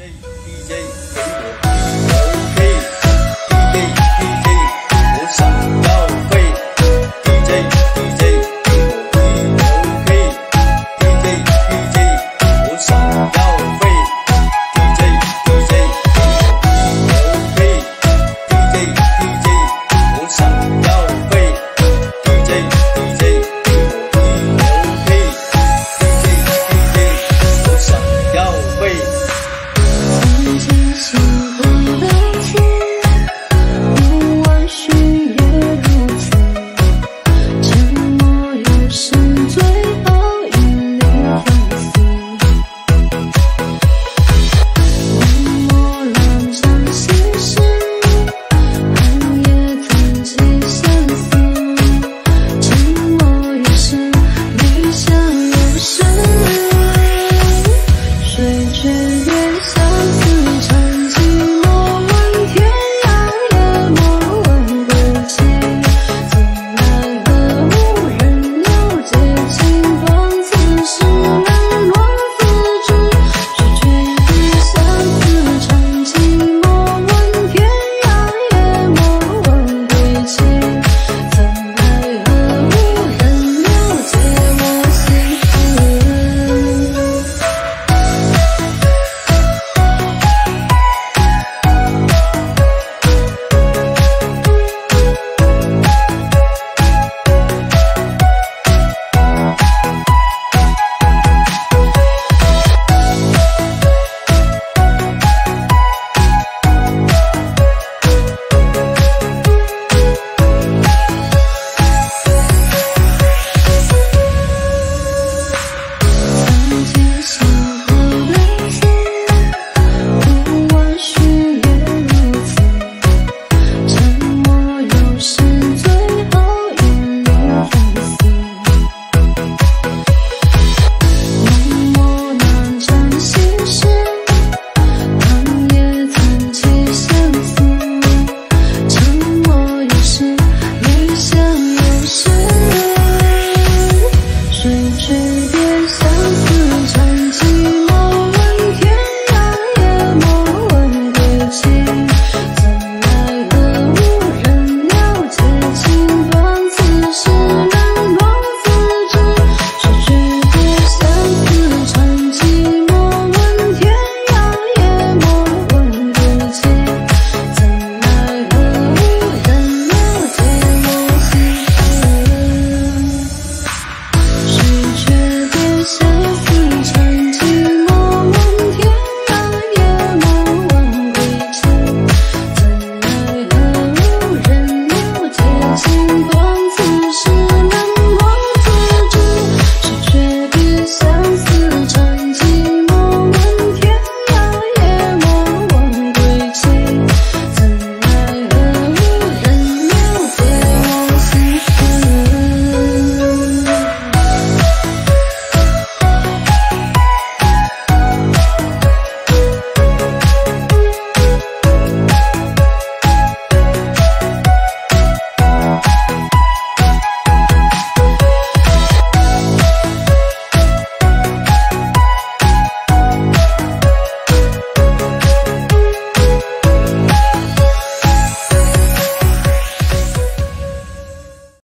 DJ, DJ. 只愿